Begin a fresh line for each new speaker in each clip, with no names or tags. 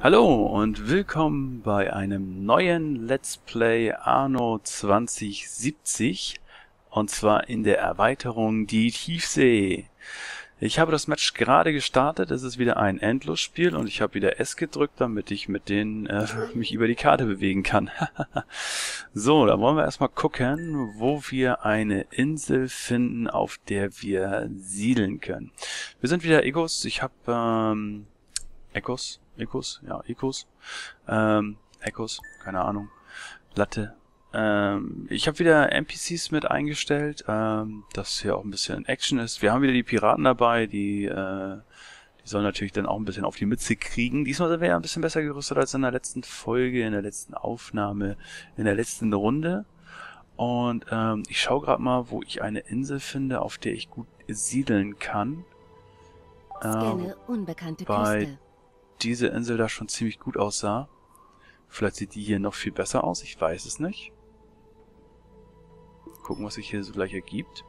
Hallo und willkommen bei einem neuen Let's Play Arno 2070 und zwar in der Erweiterung die Tiefsee. Ich habe das Match gerade gestartet, es ist wieder ein Endlosspiel und ich habe wieder S gedrückt, damit ich mit denen äh, mich über die Karte bewegen kann. so, da wollen wir erstmal gucken, wo wir eine Insel finden, auf der wir siedeln können. Wir sind wieder Egos, ich habe ähm, Echos, Echos, ja, Echos, ähm, Echos, keine Ahnung, Latte, ähm, ich habe wieder NPCs mit eingestellt, ähm, dass hier auch ein bisschen Action ist. Wir haben wieder die Piraten dabei, die, äh, die sollen natürlich dann auch ein bisschen auf die Mütze kriegen. Diesmal sind wir ja ein bisschen besser gerüstet als in der letzten Folge, in der letzten Aufnahme, in der letzten Runde. Und ähm, ich schaue gerade mal, wo ich eine Insel finde, auf der ich gut siedeln kann.
Unbekannte
bei
Küste.
Diese Insel da schon ziemlich gut aussah. Vielleicht sieht die hier noch viel besser aus, ich weiß es nicht. Gucken, was sich hier so gleich ergibt.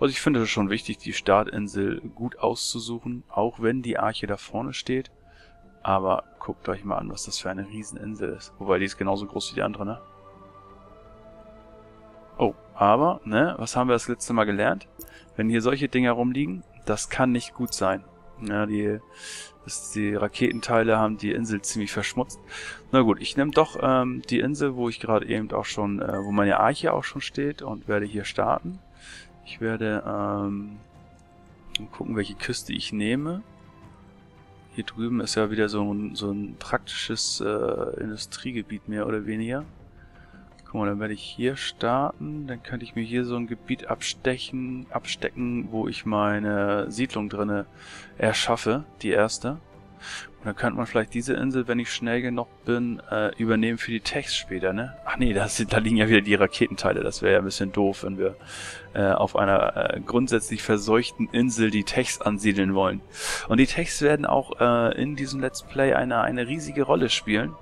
Also ich finde es schon wichtig, die Startinsel gut auszusuchen, auch wenn die Arche da vorne steht. Aber guckt euch mal an, was das für eine Rieseninsel ist. Wobei, die ist genauso groß wie die andere, ne? Oh, aber, ne, was haben wir das letzte Mal gelernt? Wenn hier solche Dinger rumliegen, das kann nicht gut sein. Ja, die, das, die Raketenteile haben die Insel ziemlich verschmutzt. Na gut, ich nehme doch ähm, die Insel, wo ich gerade eben auch schon, äh, wo meine Arche auch schon steht und werde hier starten. Ich werde ähm, gucken, welche Küste ich nehme. Hier drüben ist ja wieder so ein, so ein praktisches äh, Industriegebiet mehr oder weniger. Guck mal, dann werde ich hier starten. Dann könnte ich mir hier so ein Gebiet abstechen, abstecken, wo ich meine Siedlung drinne erschaffe, die erste. Und dann könnte man vielleicht diese Insel, wenn ich schnell genug bin, äh, übernehmen für die Techs später, ne? Ach nee, da, sind, da liegen ja wieder die Raketenteile. Das wäre ja ein bisschen doof, wenn wir äh, auf einer äh, grundsätzlich verseuchten Insel die Techs ansiedeln wollen. Und die Techs werden auch äh, in diesem Let's Play eine, eine riesige Rolle spielen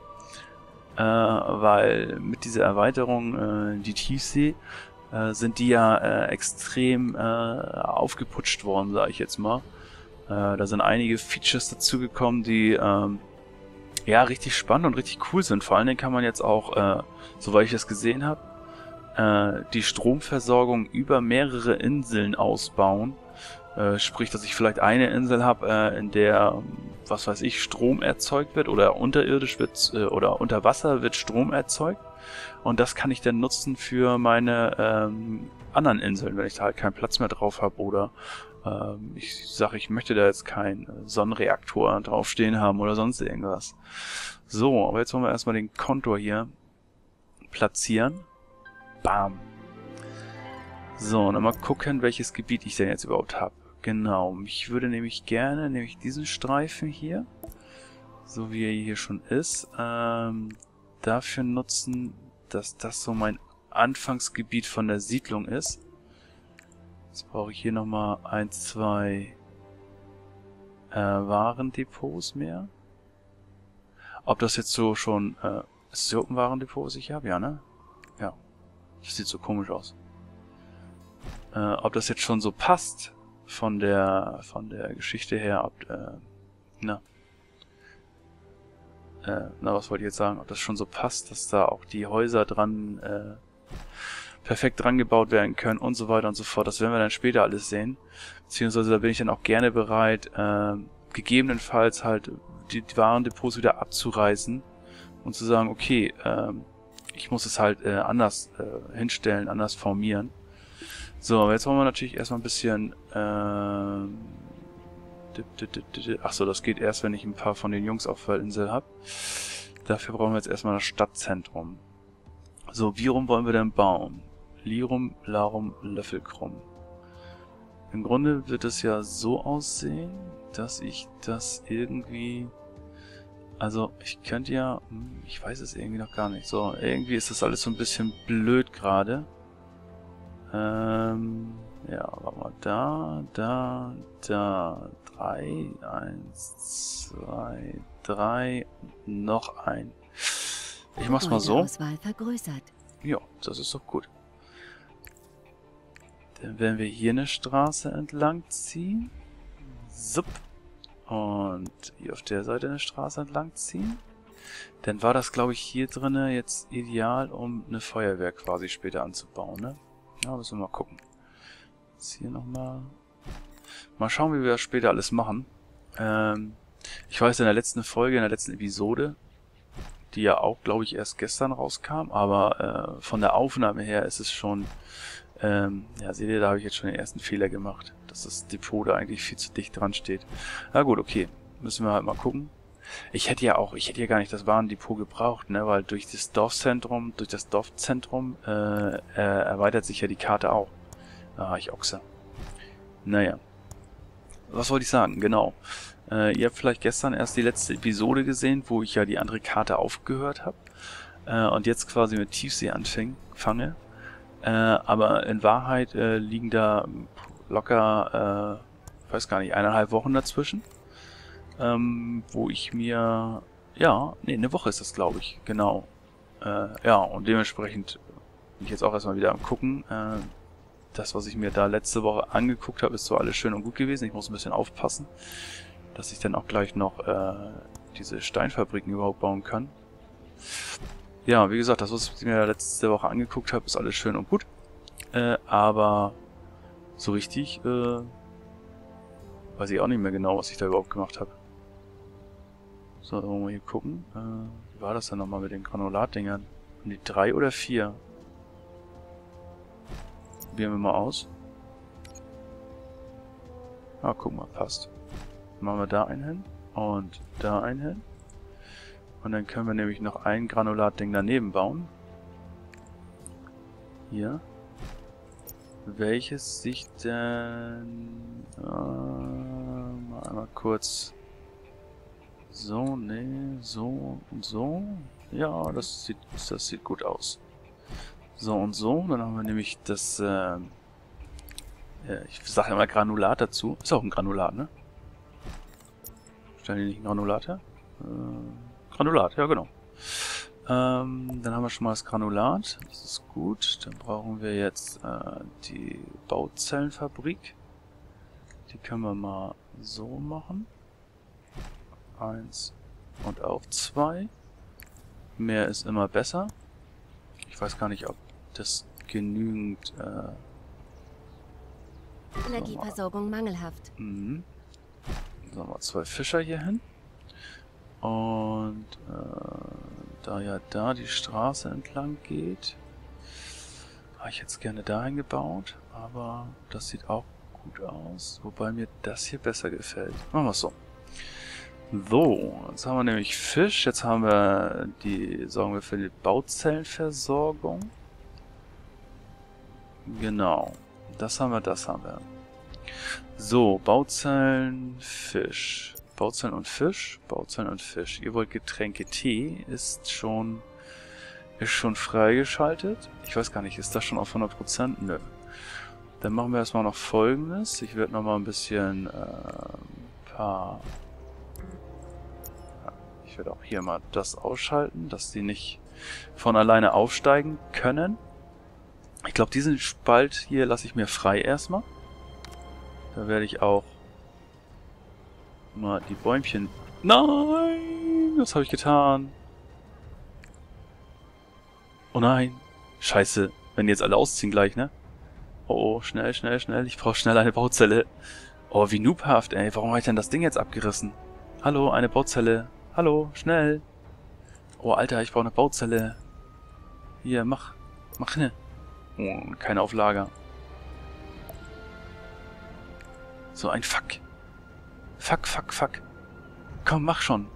äh, weil mit dieser Erweiterung äh, die Tiefsee äh, sind die ja äh, extrem äh, aufgeputscht worden, sage ich jetzt mal. Äh, da sind einige Features dazugekommen, die ähm, ja richtig spannend und richtig cool sind. Vor allen Dingen kann man jetzt auch, äh, soweit ich das gesehen habe, äh, die Stromversorgung über mehrere Inseln ausbauen. Äh, sprich, dass ich vielleicht eine Insel habe, äh, in der was weiß ich, Strom erzeugt wird oder unterirdisch wird äh, oder unter Wasser wird Strom erzeugt. Und das kann ich dann nutzen für meine ähm, anderen Inseln, wenn ich da halt keinen Platz mehr drauf habe oder ähm, ich sage, ich möchte da jetzt keinen Sonnenreaktor draufstehen haben oder sonst irgendwas. So, aber jetzt wollen wir erstmal den Kontor hier platzieren. Bam. So, und dann mal gucken, welches Gebiet ich denn jetzt überhaupt habe. Genau, ich würde nämlich gerne, nämlich diesen Streifen hier, so wie er hier schon ist, ähm, dafür nutzen, dass das so mein Anfangsgebiet von der Siedlung ist. Jetzt brauche ich hier nochmal ein, zwei äh, Warendepots mehr. Ob das jetzt so schon... Äh, ist das überhaupt ein Warendepot, was ich habe? Ja, ne? Ja. Das sieht so komisch aus. Äh, ob das jetzt schon so passt, von der von der Geschichte her, ob äh, na äh, na was wollte ich jetzt sagen, ob das schon so passt, dass da auch die Häuser dran äh, perfekt dran gebaut werden können und so weiter und so fort. Das werden wir dann später alles sehen. Beziehungsweise da bin ich dann auch gerne bereit, äh, gegebenenfalls halt die, die Warendepots wieder abzureißen und zu sagen, okay, äh, ich muss es halt äh, anders äh, hinstellen, anders formieren. So, aber jetzt wollen wir natürlich erstmal ein bisschen... Ähm, Achso, das geht erst, wenn ich ein paar von den Jungs auf der Insel habe. Dafür brauchen wir jetzt erstmal das Stadtzentrum. So, wie rum wollen wir denn bauen? Lirum, Larum, Löffelkrumm. Im Grunde wird es ja so aussehen, dass ich das irgendwie... Also, ich könnte ja... hm, Ich weiß es irgendwie noch gar nicht. So, irgendwie ist das alles so ein bisschen blöd gerade. Ähm, ja, warte mal, da, da, da, drei, eins, zwei, drei, noch ein. Ich mach's mal so. Ja, das ist doch gut. Dann werden wir hier eine Straße entlang ziehen. Sup. und hier auf der Seite eine Straße entlang ziehen. Dann war das, glaube ich, hier drinnen jetzt ideal, um eine Feuerwehr quasi später anzubauen, ne? Ja, müssen wir mal gucken. Jetzt hier nochmal... Mal schauen, wie wir das später alles machen. Ähm, ich weiß, in der letzten Folge, in der letzten Episode, die ja auch, glaube ich, erst gestern rauskam, aber äh, von der Aufnahme her ist es schon... Ähm, ja, seht ihr, da habe ich jetzt schon den ersten Fehler gemacht, dass das Depot da eigentlich viel zu dicht dran steht. Na gut, okay. Müssen wir halt mal gucken. Ich hätte ja auch, ich hätte ja gar nicht das Warendepot gebraucht, ne, weil durch das Dorfzentrum, durch das Dorfzentrum äh, äh, erweitert sich ja die Karte auch. Ah, ich Ochse. Naja. Was wollte ich sagen? Genau. Äh, ihr habt vielleicht gestern erst die letzte Episode gesehen, wo ich ja die andere Karte aufgehört habe. Äh, und jetzt quasi mit Tiefsee anfing, fange. Äh, aber in Wahrheit äh, liegen da locker, äh, weiß gar nicht, eineinhalb Wochen dazwischen ähm, wo ich mir, ja, nee, eine Woche ist das, glaube ich, genau. Äh, ja, und dementsprechend bin ich jetzt auch erstmal wieder am gucken. Äh, das, was ich mir da letzte Woche angeguckt habe, ist zwar alles schön und gut gewesen. Ich muss ein bisschen aufpassen, dass ich dann auch gleich noch äh, diese Steinfabriken überhaupt bauen kann. Ja, wie gesagt, das, was ich mir letzte Woche angeguckt habe, ist alles schön und gut. Äh, aber so richtig äh, weiß ich auch nicht mehr genau, was ich da überhaupt gemacht habe. So, wollen wir hier gucken. Äh, wie war das denn nochmal mit den Granulatdingern? Und die drei oder vier? Probieren wir mal aus. Ah, guck mal, passt. Machen wir da einen hin und da einen hin. Und dann können wir nämlich noch ein Granulatding daneben bauen. Hier. Welches sich denn... Äh, mal einmal kurz so, nee, so und so. Ja, das sieht, das sieht gut aus. So und so. Dann haben wir nämlich das, äh, ich sage immer Granulat dazu. Ist auch ein Granulat, ne? Stellen die nicht Granulat her? Äh, Granulat, ja genau. Ähm, dann haben wir schon mal das Granulat. Das ist gut. Dann brauchen wir jetzt äh, die Bauzellenfabrik. Die können wir mal so machen. Eins und auch zwei. Mehr ist immer besser. Ich weiß gar nicht, ob das genügend... Äh,
Energieversorgung mangelhaft.
Mhm. Sagen wir zwei Fischer hier hin. Und äh, da ja da die Straße entlang geht, habe ich jetzt gerne dahin gebaut, aber das sieht auch gut aus, wobei mir das hier besser gefällt. Machen wir es so. So, jetzt haben wir nämlich Fisch, jetzt haben wir die, sorgen wir für die Bauzellenversorgung. Genau, das haben wir, das haben wir. So, Bauzellen, Fisch. Bauzellen und Fisch, Bauzellen und Fisch. Ihr wollt Getränke Tee, ist schon, ist schon freigeschaltet. Ich weiß gar nicht, ist das schon auf 100%? Nö. Dann machen wir erstmal noch folgendes. Ich werde nochmal ein bisschen, äh, paar werde auch hier mal das ausschalten, dass die nicht von alleine aufsteigen können. Ich glaube, diesen Spalt hier lasse ich mir frei erstmal. Da werde ich auch mal die Bäumchen... Nein! Was habe ich getan? Oh nein! Scheiße, wenn die jetzt alle ausziehen gleich, ne? Oh, oh schnell, schnell, schnell. Ich brauche schnell eine Bauzelle. Oh, wie noobhaft, ey. Warum habe ich denn das Ding jetzt abgerissen? Hallo, eine Bauzelle. Hallo, schnell. Oh, Alter, ich brauche eine Bauzelle. Hier, mach. Mach hin. Oh, keine Auflager. So ein Fuck. Fuck, fuck, fuck. Komm, mach schon.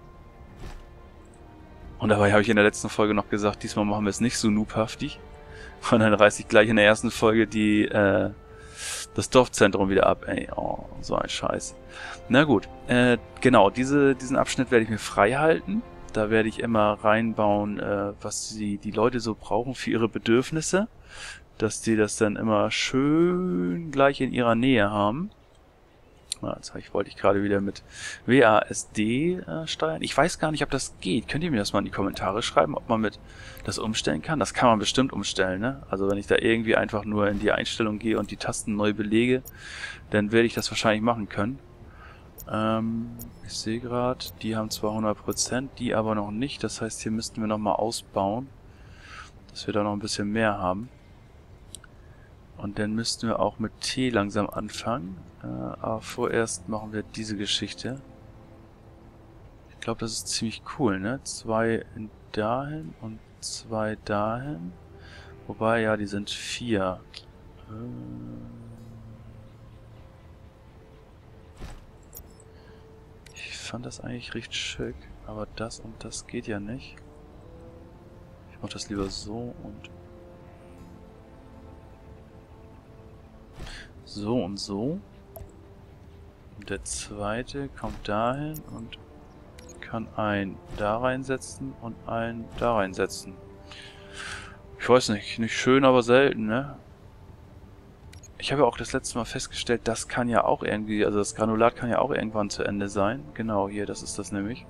Und dabei habe ich in der letzten Folge noch gesagt, diesmal machen wir es nicht so noobhaftig. Und dann reiße ich gleich in der ersten Folge die, äh, das Dorfzentrum wieder ab. Ey, oh, so ein Scheiß. Na gut, äh, genau, diese, diesen Abschnitt werde ich mir frei halten. Da werde ich immer reinbauen, äh, was die, die Leute so brauchen für ihre Bedürfnisse. Dass die das dann immer schön gleich in ihrer Nähe haben. Jetzt ich, wollte ich gerade wieder mit WASD äh, steuern. Ich weiß gar nicht, ob das geht. Könnt ihr mir das mal in die Kommentare schreiben, ob man mit das umstellen kann? Das kann man bestimmt umstellen, ne? Also wenn ich da irgendwie einfach nur in die Einstellung gehe und die Tasten neu belege, dann werde ich das wahrscheinlich machen können. Ähm, ich sehe gerade, die haben zwar 100%, die aber noch nicht. Das heißt, hier müssten wir nochmal ausbauen, dass wir da noch ein bisschen mehr haben. Und dann müssten wir auch mit T langsam anfangen. Äh, aber vorerst machen wir diese Geschichte. Ich glaube, das ist ziemlich cool, ne? Zwei dahin und zwei dahin. Wobei, ja, die sind vier. Äh ich fand das eigentlich recht schick, aber das und das geht ja nicht. Ich mach das lieber so und so und so. Und der zweite kommt dahin und kann einen da reinsetzen und einen da reinsetzen. Ich weiß nicht, nicht schön, aber selten, ne? Ich habe ja auch das letzte Mal festgestellt, das kann ja auch irgendwie, also das Granulat kann ja auch irgendwann zu Ende sein. Genau, hier, das ist das nämlich.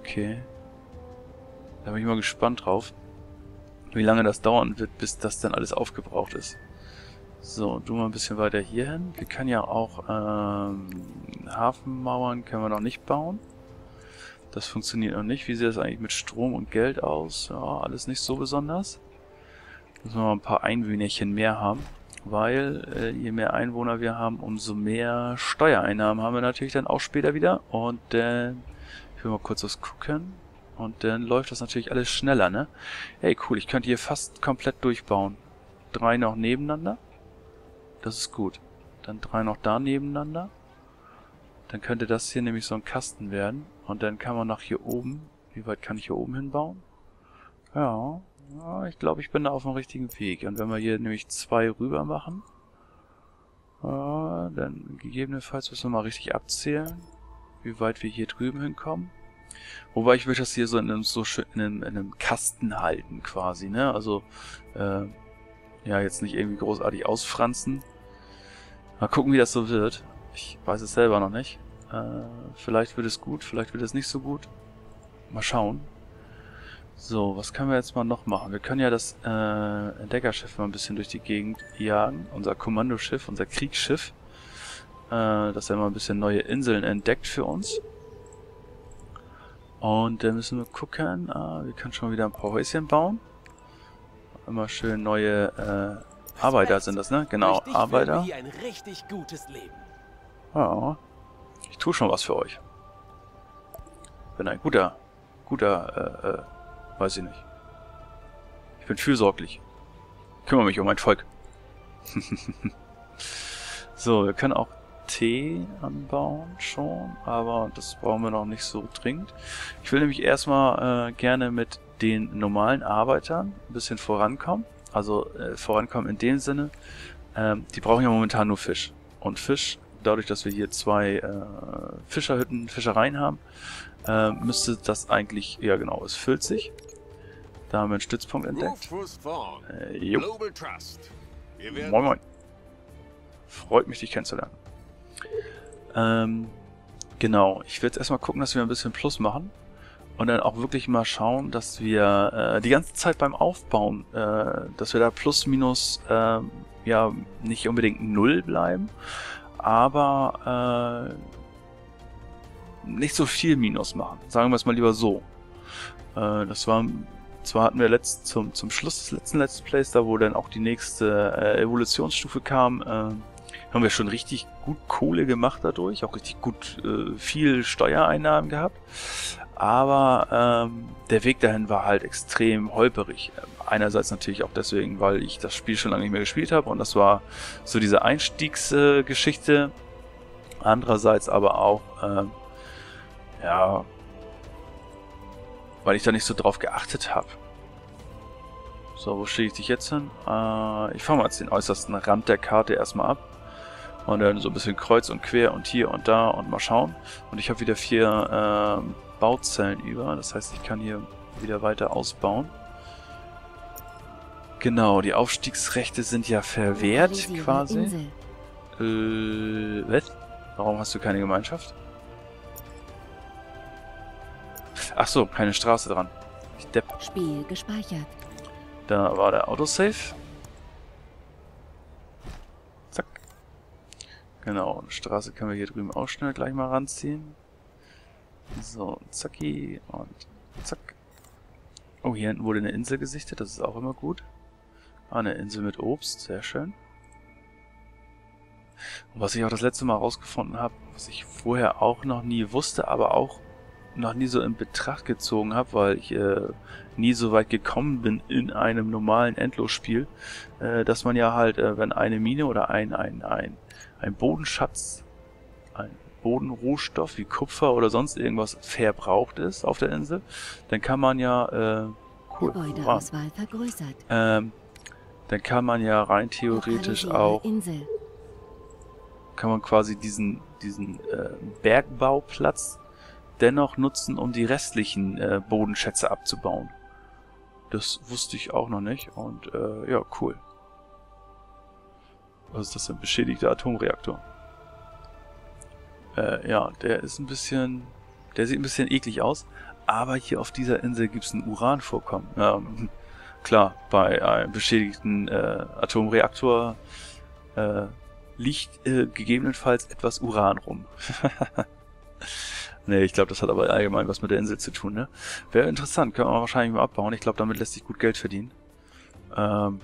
Okay. Da bin ich mal gespannt drauf, wie lange das dauern wird, bis das dann alles aufgebraucht ist. So, du mal ein bisschen weiter hier hin. Wir können ja auch ähm, Hafenmauern können wir noch nicht bauen. Das funktioniert noch nicht. Wie sieht das eigentlich mit Strom und Geld aus? Ja, alles nicht so besonders. Müssen wir mal ein paar Einwohnerchen mehr haben. Weil äh, je mehr Einwohner wir haben, umso mehr Steuereinnahmen haben wir natürlich dann auch später wieder. Und dann, äh, ich will mal kurz was gucken. Und dann läuft das natürlich alles schneller, ne? Hey, cool, ich könnte hier fast komplett durchbauen. Drei noch nebeneinander. Das ist gut. Dann drei noch da nebeneinander. Dann könnte das hier nämlich so ein Kasten werden. Und dann kann man nach hier oben. Wie weit kann ich hier oben hinbauen? Ja, ja ich glaube, ich bin da auf dem richtigen Weg. Und wenn wir hier nämlich zwei rüber machen, ja, dann gegebenenfalls müssen wir mal richtig abzählen, wie weit wir hier drüben hinkommen. Wobei ich will das hier so in einem, so schön, in einem, in einem Kasten halten quasi, ne? Also, äh, ja, jetzt nicht irgendwie großartig ausfranzen. Mal gucken, wie das so wird. Ich weiß es selber noch nicht. Äh, vielleicht wird es gut, vielleicht wird es nicht so gut. Mal schauen. So, was können wir jetzt mal noch machen? Wir können ja das äh, Entdeckerschiff mal ein bisschen durch die Gegend jagen. Unser Kommandoschiff, unser Kriegsschiff. Äh, dass er mal ein bisschen neue Inseln entdeckt für uns. Und dann müssen wir gucken. Äh, wir können schon wieder ein paar Häuschen bauen. Immer schön neue äh, Arbeiter sind das, ne? Genau, richtig Arbeiter. Ein richtig gutes Leben. Ja. Ich tue schon was für euch. Bin ein guter, guter, äh, äh, weiß ich nicht. Ich bin fürsorglich. Ich kümmere mich um mein Volk. so, wir können auch Tee anbauen schon, aber das brauchen wir noch nicht so dringend. Ich will nämlich erstmal äh, gerne mit den normalen Arbeitern ein bisschen vorankommen. Also äh, vorankommen in dem Sinne, ähm, die brauchen ja momentan nur Fisch. Und Fisch, dadurch, dass wir hier zwei äh, Fischerhütten, Fischereien haben, äh, müsste das eigentlich, ja genau, es füllt sich. Da haben wir einen Stützpunkt entdeckt. Äh, jo. Moin moin. Freut mich, dich kennenzulernen. Ähm, genau, ich will jetzt erstmal gucken, dass wir ein bisschen Plus machen und dann auch wirklich mal schauen, dass wir äh, die ganze Zeit beim Aufbauen, äh, dass wir da plus minus äh, ja nicht unbedingt null bleiben, aber äh, nicht so viel Minus machen. Sagen wir es mal lieber so. Äh, das war zwar hatten wir letzt, zum, zum Schluss des letzten Let's Plays, da wo dann auch die nächste äh, Evolutionsstufe kam, äh, haben wir schon richtig gut Kohle gemacht dadurch, auch richtig gut äh, viel Steuereinnahmen gehabt aber ähm, der Weg dahin war halt extrem holperig. Einerseits natürlich auch deswegen, weil ich das Spiel schon lange nicht mehr gespielt habe und das war so diese Einstiegsgeschichte. Äh, Andererseits aber auch, ähm, ja, weil ich da nicht so drauf geachtet habe. So, wo stehe ich dich jetzt hin? Äh, ich fahre mal jetzt den äußersten Rand der Karte erstmal ab. Und dann so ein bisschen kreuz und quer und hier und da und mal schauen. Und ich habe wieder vier äh, Bauzellen über. Das heißt, ich kann hier wieder weiter ausbauen. Genau, die Aufstiegsrechte sind ja verwehrt quasi. Äh, was? Warum hast du keine Gemeinschaft? Ach so, keine Straße dran. Ich depp.
Spiel gespeichert.
Da war der Autosave. Zack. Genau, eine Straße können wir hier drüben auch schnell gleich mal ranziehen. So, zacki und zack. Oh, hier hinten wurde eine Insel gesichtet, das ist auch immer gut. Ah, eine Insel mit Obst, sehr schön. Und was ich auch das letzte Mal rausgefunden habe, was ich vorher auch noch nie wusste, aber auch noch nie so in Betracht gezogen habe, weil ich äh, nie so weit gekommen bin in einem normalen Endlosspiel, äh, dass man ja halt, äh, wenn eine Mine oder ein, ein, ein, ein Bodenschatz, ein Bodenrohstoff wie Kupfer oder sonst irgendwas verbraucht ist auf der Insel, dann kann man ja, äh, cool,
Gebäudeauswahl vergrößert.
ähm, dann kann man ja rein theoretisch auch
Insel.
kann man quasi diesen, diesen äh, Bergbauplatz dennoch nutzen, um die restlichen äh, Bodenschätze abzubauen. Das wusste ich auch noch nicht und äh, ja, cool. Was ist das denn? Beschädigter Atomreaktor. Äh, ja, der ist ein bisschen... Der sieht ein bisschen eklig aus, aber hier auf dieser Insel gibt es ein Uranvorkommen. Ähm, klar, bei einem beschädigten äh, Atomreaktor äh, liegt äh, gegebenenfalls etwas Uran rum. nee, ich glaube, das hat aber allgemein was mit der Insel zu tun, ne? Wäre interessant, können wir wahrscheinlich mal abbauen. Ich glaube, damit lässt sich gut Geld verdienen. Ähm,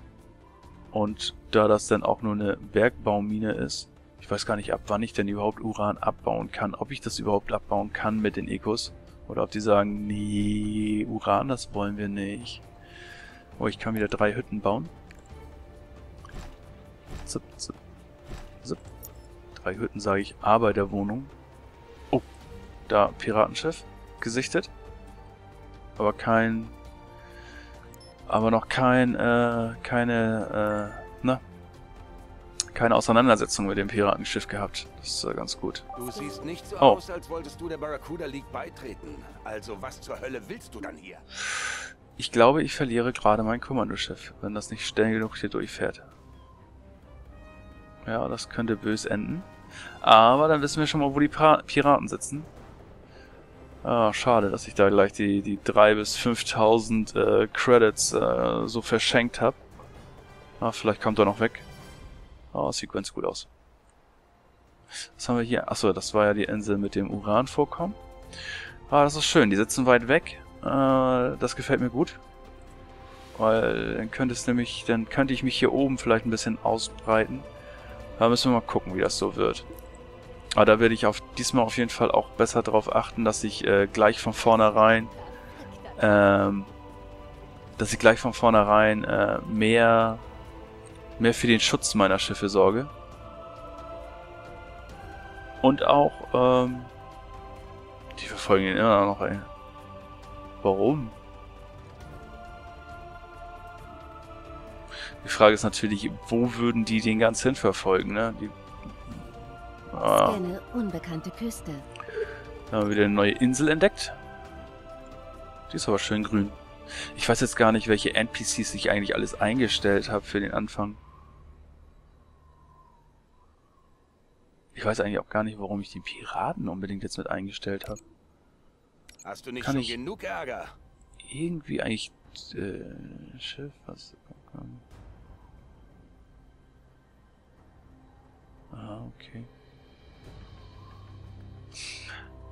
und da das dann auch nur eine Bergbaumine ist, weiß gar nicht, ab wann ich denn überhaupt Uran abbauen kann, ob ich das überhaupt abbauen kann mit den Ecos. Oder ob die sagen, nee, Uran, das wollen wir nicht. Oh, ich kann wieder drei Hütten bauen. Zip, zip, zip. Drei Hütten sage ich, Arbeiterwohnung. Oh, da Piratenschiff gesichtet. Aber kein... Aber noch kein, äh, keine, äh? Keine Auseinandersetzung mit dem Piratenschiff gehabt. Das ist ganz gut.
Du siehst nicht so
Oh.
aus, als wolltest du der Barracuda League beitreten. Also was zur Hölle willst du dann hier?
Ich glaube, ich verliere gerade mein Kommandoschiff, wenn das nicht schnell genug hier durchfährt. Ja, das könnte bös enden. Aber dann wissen wir schon mal, wo die Pira- Piraten sitzen. Ah, schade, dass ich da gleich die, die 3.000 bis 5.000 äh, Credits äh, so verschenkt habe. Ah, vielleicht kommt er noch weg. Es sieht ganz gut aus. Was haben wir hier? Achso, das war ja die Insel mit dem Uranvorkommen. Ah, das ist schön. Die sitzen weit weg. Äh, das gefällt mir gut. Weil dann könnte es nämlich, dann könnte ich mich hier oben vielleicht ein bisschen ausbreiten. Da müssen wir mal gucken, wie das so wird. Aber da werde ich auf diesmal auf jeden Fall auch besser darauf achten, dass ich äh, gleich von vornherein ähm, dass ich gleich von vornherein äh, mehr mehr für den Schutz meiner Schiffe sorge. Und auch, ähm, die verfolgen ihn immer noch, ey. Warum? Die Frage ist natürlich, wo würden die den ganz hin verfolgen, ne? Die, ah,
Scanne unbekannte Küste.
da haben wir wieder eine neue Insel entdeckt. Die ist aber schön grün. Ich weiß jetzt gar nicht, welche NPCs ich eigentlich alles eingestellt habe für den Anfang. Ich weiß eigentlich auch gar nicht, warum ich die Piraten unbedingt jetzt mit eingestellt habe.
Hast du nicht
Kann
schon genug Ärger?
Irgendwie eigentlich äh, Schiff, was? Ah, okay.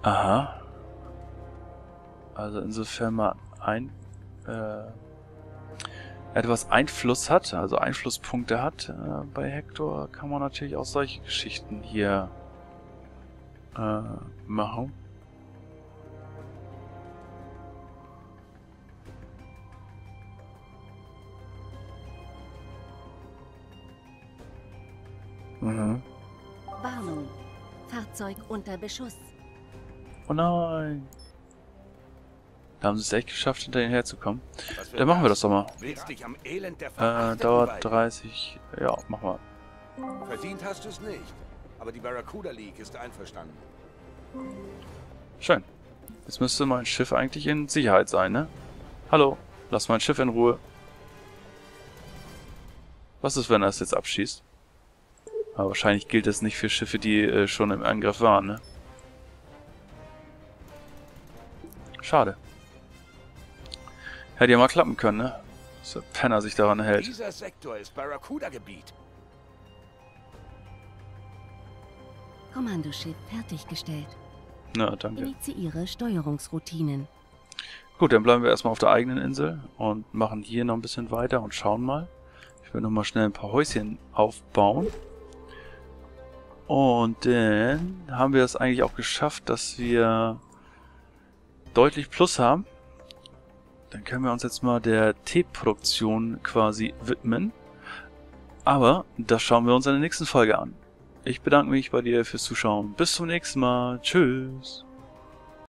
Aha. Also insofern man ein äh, etwas Einfluss hat, also Einflusspunkte hat äh, bei Hector, kann man natürlich auch solche Geschichten hier äh, machen. Mhm.
Warnung. Fahrzeug unter Beschuss.
Oh nein. Da haben sie es echt geschafft, hinter ihnen herzukommen. Dann machen wir das doch mal. Äh, dauert
weiden?
30. Ja, mach mal.
Verdient hast du es nicht. Aber die Barracuda League ist einverstanden.
Schön. Jetzt müsste mein Schiff eigentlich in Sicherheit sein, ne? Hallo, lass mein Schiff in Ruhe. Was ist, wenn er es jetzt abschießt? Aber wahrscheinlich gilt das nicht für Schiffe, die äh, schon im Angriff waren, ne? Schade. Hätte ja mal klappen können, ne? Dass der Penner sich daran hält.
Dieser Sektor ist Barracuda-Gebiet.
Kommandoschiff fertiggestellt.
Na, danke.
Initiiere Steuerungsroutinen.
Gut, dann bleiben wir erstmal auf der eigenen Insel und machen hier noch ein bisschen weiter und schauen mal. Ich will nochmal schnell ein paar Häuschen aufbauen. Und dann haben wir es eigentlich auch geschafft, dass wir deutlich Plus haben. Dann können wir uns jetzt mal der Teeproduktion quasi widmen. Aber das schauen wir uns in der nächsten Folge an. Ich bedanke mich bei dir fürs Zuschauen. Bis zum nächsten Mal. Tschüss.